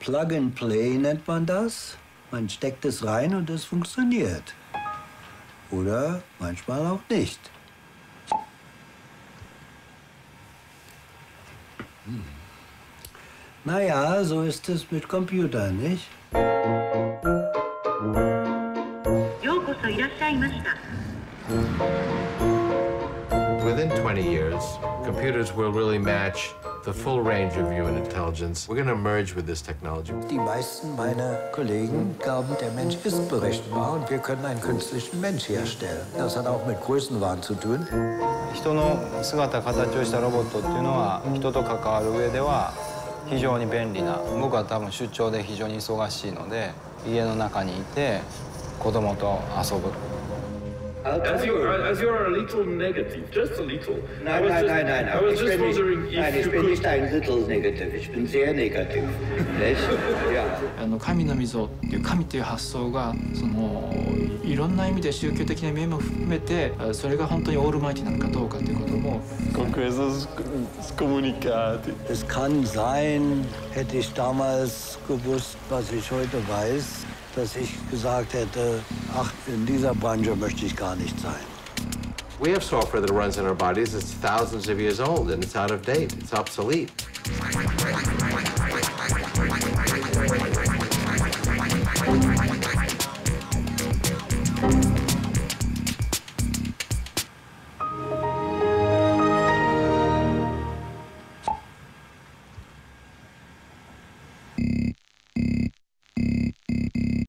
Plug and Play nennt man das. Man steckt es rein und es funktioniert. Oder manchmal auch nicht. Hm. Naja, so ist es mit Computern, nicht? Within 20 years, computers will really match the full range of human intelligence. We're going to merge with this technology. Die meisten meiner Kollegen glauben, der Mensch ist berechenbar und wir können einen künstlichen Mensch herstellen. Das hat auch mit Größenwahn zu tun. 人の姿形をしたロボットっていうのは人と関わる上では非常に便利な僕は多分出張で非常に忙しいので家の中にいて子供と遊ぶ As you are, as you are a little negative, just a little. Nein, nein, nein, nein, I was ich just wondering if nein, ich you bin could. nicht ein little negative, ich bin sehr negativ. あの神の溝っていう神っていう発想がそのいろんな意味で宗教的な面も含めてあそれが本当にオールマイティなのかどうかということも. Es kann sein, hätte ich damals gewusst, was ich heute weiß, dass ich gesagt hätte, ach, in dieser Branche möchte ich gar nicht sein. We have software that runs in our bodies that's thousands of years old and it's out of date. It's obsolete.